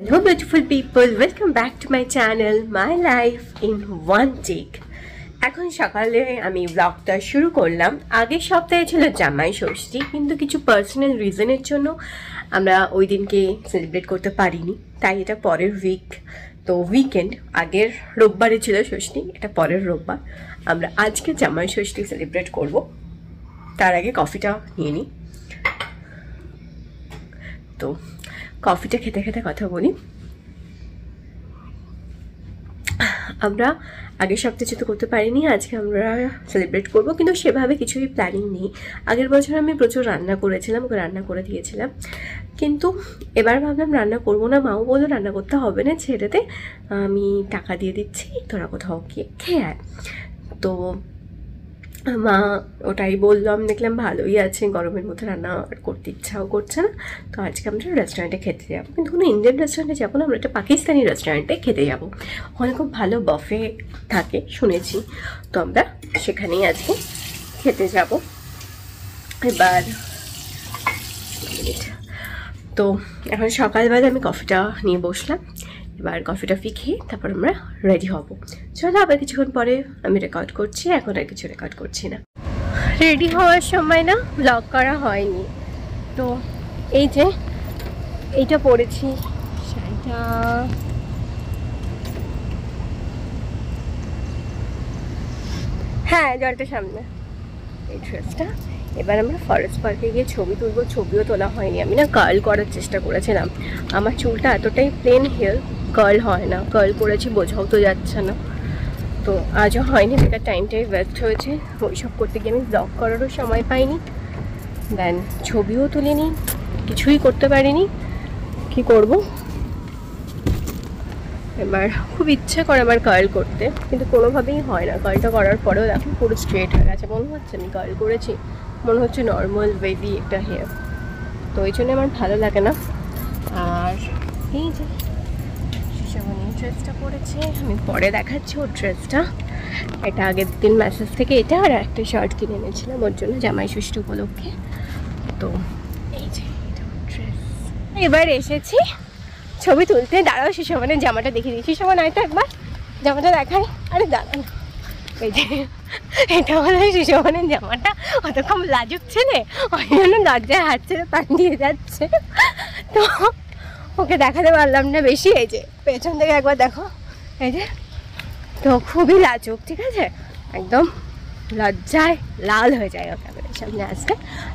Hello beautiful people, welcome back to my channel, my life in one take. এখন সকালে আমি ব্লগটা শুরু করলাম। আগের সপ্তাহে ছিল জামাই ষষ্ঠী কিন্তু কিছু পার্সোনাল রিজনের জন্য আমরা ওই দিনকে সেলিব্রেট করতে পারিনি। তাই এটা পরের উইক তো উইকেন্ড আগের রোববারে ছিল ষষ্ঠী এটা পরের রোববার। আমরা আজকে জামাই ষষ্ঠী সেলিব্রেট করব। তার আগে কফিটা নিয়ে নিই। তো কফিটা খেতে খেতে কথা বলি। আমরা আগের সপ্তাহে যেহেতু করতে পারিনি, আজকে আমরা সেলিব্রেট করব, কিন্তু সেভাবে কিছুই প্ল্যানিং নেই। আগের বছর আমি প্রচুর রান্না করেছিলাম, ওকে রান্না করে দিয়েছিলাম। কিন্তু এবার ভাবলাম রান্না করব না, মাও বলল রান্না করতে হবে না, ছেড়ে দে। আমি টাকা দিয়ে দিচ্ছি, তোরা কোথাও গিয়ে খেয়ে আয়। তো মা ওটাই বললাম দেখলাম ভালোই আছে, গরমের মধ্যে রান্না আর করতে ইচ্ছাও করছে না। তো আজকে আমরা রেস্টুরেন্টে খেতে যাব। কিন্তু কোনো ইন্ডিয়ান রেস্টুরেন্টে যাব না, আমরা একটা পাকিস্তানি রেস্টুরেন্টে খেতে যাব। ওখানে খুব ভালো বফে থাকে, শুনেছি। তো আমরা সেখানেই আজকে খেতে যাব। এবার তো এখন সকালবেলা আমি কফিটা নিয়ে বসলাম। এবার কফি টফি খেয়ে তারপর আমরা রেডি হব। চলো আবার কিছুক্ষণ পরে আমি রেকর্ড করছি, এখন আর কিছু রেকর্ড করছি না। রেডি হওয়ার সময় না ব্লগ করা হয়নি। তো এই যে এইটা পরেছি শাড়িটা হ্যাঁ জলটা সামনে। এই ড্রেসটা এবার আমরা ফরেস্ট পার্কে গিয়ে ছবি তুলবো। ছবিও তোলা হয়নি। আমি না কার্ল করার চেষ্টা করেছিলাম। আমার চুলটা এতটাই প্লেন হেয়ার কার্ল হয় না কার্ল করেছি বোঝাও তো যাচ্ছে না। তো আজও হয়নি বেকার টাইমটাই ওয়েস্ট হয়েছে। ওইসব করতে গিয়ে আমি ব্লগ করারও সময় পাইনি। দেন ছবিও তুলিনি, কিছুই করতে পারিনি। কি করব? এবার খুব ইচ্ছে করে আমার কার্ল করতে, কিন্তু কোনোভাবেই হয় না। কার্লটা করার পরেও দেখো পুরো স্ট্রেট হয়ে গেছে। মনে হচ্ছে আমি কার্ল করেছি, মনে হচ্ছে নর্মাল বেবি একটা হেয়ার তো ওই জন্য আমার ভালো লাগে না। আর এই যে সুশামণি ড্রেসটা পরেছে, আমি পরে দেখাচ্ছি ওর ড্রেসটা এটা আগের দিন মেসেজ থেকে এটা আর একটা শার্ট কিনে এনেছিলাম, ওর জন্য জামাই ষষ্ঠী উপলক্ষে। তো এই যে এটা ড্রেস এবার এসেছি ছবি তুলতে। দাঁড়াও সুশামনের জামাটা দেখিয়ে দিই সুশামন আয় তো একবার। জামাটা দেখাই। আরে, দাঁড়ান। এই যে, এটা হলো সুশোভনের জামাটা। অতক্ষণ লাজুক ছেলে। ওই জন্য লজ্জায় হাত ছেড়ে পাঠিয়ে যাচ্ছে। তো ওকে দেখাতে পারলাম না বেশি, এই যে পেছন থেকে একবার দেখো, এই যে, তো খুবই লাজুক, ঠিক আছে? একদম লজ্জায় লাল হয়ে যায় ওকে সামনে আসতে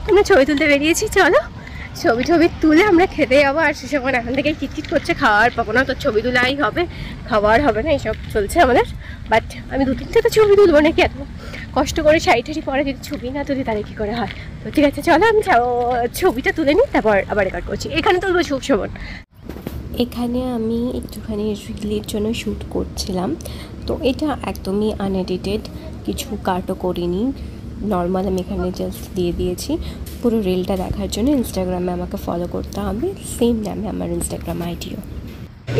আমরা ছবি তুলতে বেরিয়েছি, চলো। ছবি ছবি তুলে আমরা খেতে যাব, আর সুশোভন এখন থেকে কিটকিট করছে, খাওয়ার পাবো না, তো ছবি তোলাই হবে খাওয়ার হবে না, এইসব চলছে আমাদের। বাট আমি দু তিনটে তো ছবি তুলবো নাকি এত? কষ্ট করে শাড়ি টাড়ি পরে যদি ছবি না তুলি, তাহলে কী করে হয়? তো ঠিক আছে, চলো, আমি ছবিটা তুলে নিই, তারপর আবার রেকর্ড করছি। এখানে তুলবো শুভ শোভন। এখানে আমি একটুখানি রিলের জন্য শ্যুট করছিলাম। তো এটা একদমই আনএডিটেড কিছু কাটও করিনি। নর্মাল আমি এখানে জাস্ট দিয়ে দিয়েছি। পুরো রিলটা দেখার জন্য ইনস্টাগ্রামে আমাকে ফলো করতে হবে। সেম নামে আমার ইনস্টাগ্রাম আইডিও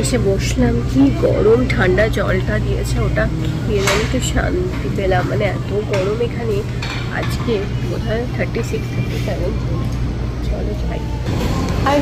এসে বসলাম কি গরম ঠান্ডা জলটা দিয়েছে ওটা খেয়ে আমি একটু শান্তি পেলাম। মানে এত গরম এখানে। আজকে বোধ হয় থার্টি সিক্স থার্টি সেভেন চলো যাই আর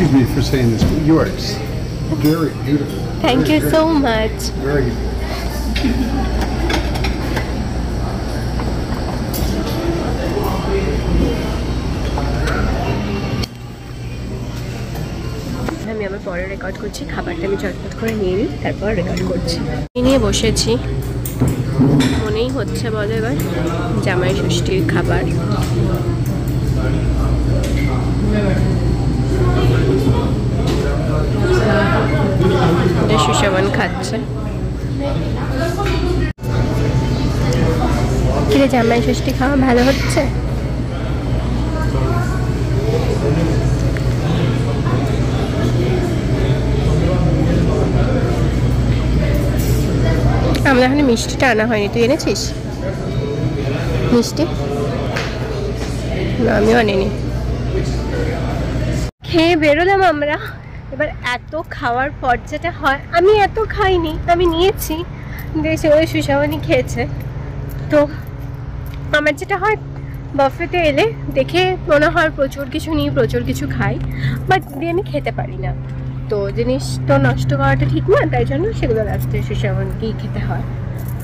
Excuse me for saying this, but yours very beautiful. Thank Very, you very- so much Very. আমি আমার পরে রেকর্ড করছি খাবারটা আমি চটপট করে নিয়ে নিই তারপর রেকর্ড করছি। নিয়ে বসেছি। মনেই হচ্ছে বলো এবার জামাই ষষ্ঠীর খাবার। সুশোভন খাচ্ছে। কিরে জামাই ষষ্ঠী খাওয়া ভালো হচ্ছে? আমাদের এখানে মিষ্টিটা আনা হয়নি, তুই এনেছিস? মিষ্টি? না, আমিও আনিনি। খেয়ে বেরোলাম আমরা। এবার এত খাওয়ার পর যেটা হয়, আমি এত খাইনি, আমি নিয়েছি। দেশে ওই সুশামনি খেয়েছে। তো আমার যেটা হয় বাফেতে এলে দেখে মনে হয় প্রচুর কিছু নিই, প্রচুর কিছু খাই বাট দিয়ে আমি খেতে পারি না। তো জিনিস তো নষ্ট করাটা ঠিক না, তাই জন্য সেগুলো লাস্টে সুশামনকেই খেতে হয়।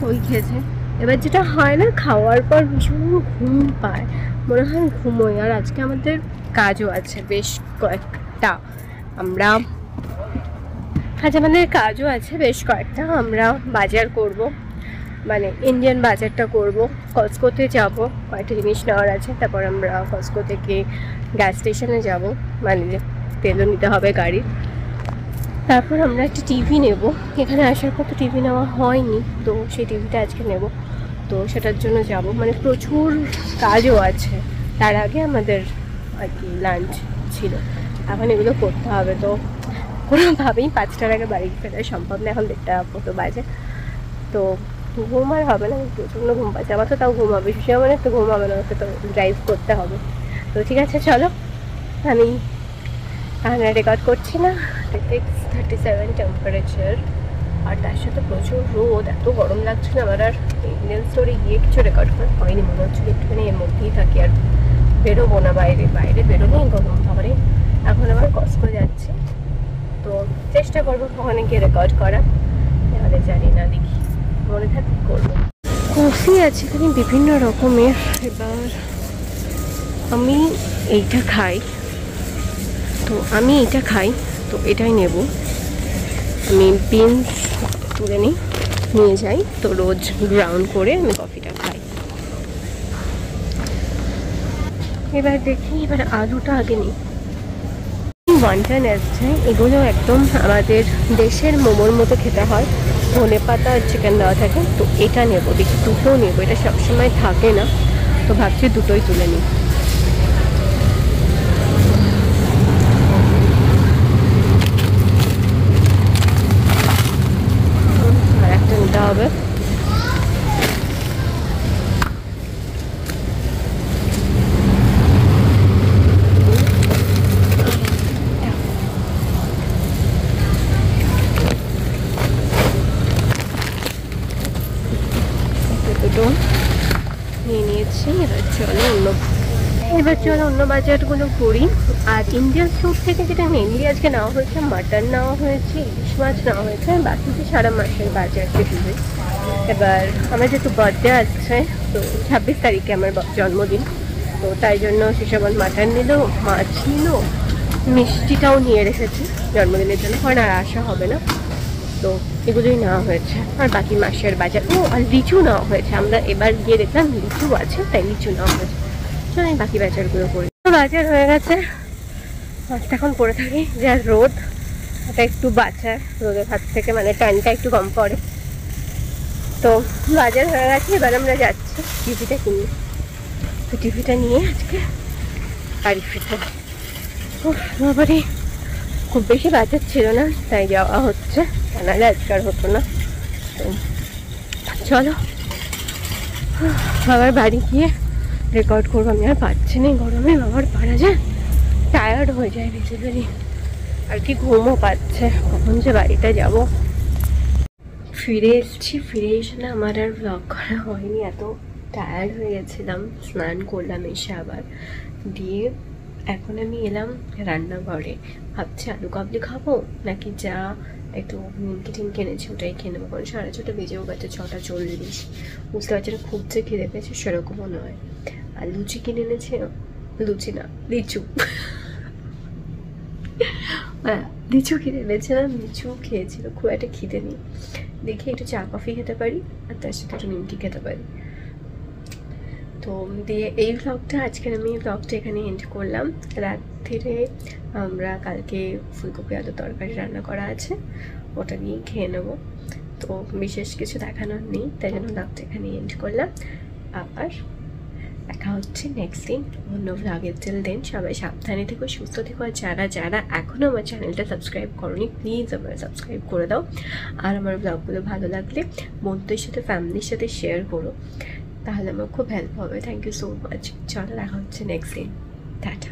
ওই খেয়েছে। এবার যেটা হয় না, খাওয়ার পর ভীষণ ঘুম পায়। মনে হয় ঘুমোই। আর আজকে আমাদের কাজও আছে, বেশ কয়েকটা। আমরা আমাদের কাজও আছে বেশ কয়েকটা, আমরা বাজার করব। মানে ইন্ডিয়ান বাজারটা করব। কসকোতে যাব, কয়েকটা জিনিস নেওয়ার আছে। তারপর আমরা কসকো থেকে গ্যাস স্টেশনে যাব। মানে তেলও নিতে হবে গাড়ির। তারপর আমরা একটা টিভি নেব। এখানে আসার পর তো টিভি নেওয়া হয়নি, তো সেই টিভিটা আজকে নেব। তো সেটার জন্য যাব। মানে প্রচুর কাজও আছে। তার আগে আমাদের আর কি লাঞ্চ ছিল। এখন এগুলো করতে হবে তো কোনোভাবেই পাঁচটার আগে বাড়ি ফেরা সম্ভব না, এখন দেড়টা মতো বাজে। তো ঘুম আর হবে না, প্রচণ্ড ঘুম পাচ্ছে। আমার তো তাও ঘুম হবে সে মানে একটু ঘুম হবে না তো ড্রাইভ করতে হবে। তো ঠিক আছে, চলো। আমি এখানে রেকর্ড করছি না সিক্স থার্টি সেভেন টেম্পারেচার আর তার সাথে প্রচুর রোদ, এত গরম লাগছিল আমার, আর ইন্ডিয়ান স্টোরে গিয়ে কিছু রেকর্ড করা হয়নি, মনে হচ্ছে একটুখানি এর মধ্যেই থাকি আর বেরোবো না বাইরে বাইরে বেরোলেই গরম তারপরে এখন আবার কসকো যাচ্ছি তো চেষ্টা করব ওখানে গিয়ে রেকর্ড করা এবারে জানি না দেখি। মনে থাকলে করব। কফি আছে এখানে বিভিন্ন রকমের এবার আমি এইটা খাই। তো আমি এটা খাই, তো এটাই নেব। আমি বিনস তুলে নিই, নিয়ে যাই। তো রোজ গ্রাউন্ড করে আমি কফিটা খাই। এবার দেখি, এবার আলুটা আগে নিই। ওয়ানটান এসছে, এগুলো একদম আমাদের দেশের মোমোর মতো খেতে হয়। ধনে পাতা আর চিকেন দেওয়া থাকে, তো এটা নেব দেখি দুটো নেব, এটা সবসময় থাকে না। তো ভাবছি দুটোই তুলে নিই আর একটা নিতে হবে দুটো নিয়ে নিয়েছি এবার চলো অন্য এবার চলো অন্য বাজারগুলো করি, আর ইন্ডিয়ান স্টোর থেকে যেটা মেনলি আজকে নেওয়া হয়েছে মাটন নেওয়া হয়েছে, ইলিশ মাছ নেওয়া হয়েছে বাকি যে সারা মাসের বাজার যেগুলো। এবার আমার যেহেতু বার্থডে আসছে, তো ছাব্বিশ তারিখে আমার জন্মদিন, তো তাই জন্য সেসব মাটন নিল, মাছ নিল, মিষ্টিটাও নিয়ে রেখেছি জন্মদিনের জন্য, কারণ আর আসা হবে না। তো এগুলোই নেওয়া হয়েছে, আর বাকি মাসের বাজার। ও, আর লিচু নেওয়া হয়েছে, আমরা এবার গিয়ে দেখলাম লিচু আছে, তাই লিচু নেওয়া হয়েছে। চলো আমি বাকি বাজারগুলো করি বাজার হয়ে গেছে। আজকে এখন পরে থাকি যা রোদ ওটা একটু বাঁচায় রোদের হাত থেকে মানে টানটা একটু কম পড়ে। তো বাজার হয়ে গেছে এবার আমরা যাচ্ছি টিভিটা কিনি। তো টিভিটা নিয়ে আজকে বাড়ি উফ, বাবারে খুব বেশি বাজার ছিল না তাই যাওয়া হচ্ছে। নাহলে আজকে হতো না। তো চলো। বাবার বাড়ি গিয়ে রেকর্ড করব, আমি আর পাচ্ছি না গরমে আমার পারা যায় টায়ার্ড হয়ে যায় বেসিক্যালি আর কি ঘুমও পাচ্ছে, কখন যে বাড়িটা যাব। ফিরে এসেছি, ফিরে এসে না আমার আর ব্লগ করা হয়নি, এত টায়ার্ড হয়ে গেছিলাম, স্নান করলাম এসে আবার। দিয়ে এখন আমি এলাম রান্নাঘরে। ভাবছি আলু কাবলি খাব নাকি যা একটু নিমকি টিমকি এনেছি ওটাই খেয়ে নেব। কারণ সাড়ে ছটা বেজেও গেছে, ছটা চল্লিশ। বুঝতে পারছি না, খুব যে খিদে পেয়েছে সেরকমও নয়। আর লুচি কিনে এনেছে, লুচি না, লিচু। হ্যাঁ লিচু কিনে এনেছিলাম, লিচু খেয়েছিল, খুব একটা খিদে নেই। দেখি একটু চা কফি খেতে পারি, আর তার সাথে একটু নিমকি খেতে পারি। তো দিয়ে এই ব্লগটা আজকের আমি ব্লগটা এখানে এন্ড করলাম। রাত্রে আমরা কালকে ফুলকপি আলু তরকারি রান্না করা আছে, ওটা নিয়ে খেয়ে নেব। তো বিশেষ কিছু দেখানোর নেই, তাই জন্য ব্লগটা এখানে এন্ড করলাম। আবার দেখা হচ্ছে নেক্সট দিন, অন্য ভ্লগের টিল দেন সবাই সাবধানে থেকো, সুস্থ থেকো, আর যারা যারা এখনও আমার চ্যানেলটা সাবস্ক্রাইব করনি প্লিজ আমার সাবস্ক্রাইব করে দাও। আর আমার ব্লগগুলো ভালো লাগলে বন্ধুদের সাথে ফ্যামিলির সাথে শেয়ার করো। তাহলে আমার খুব হেল্প হবে। থ্যাংক ইউ সো মাচ চল, দেখা হচ্ছে নেক্সট দিন টাটা।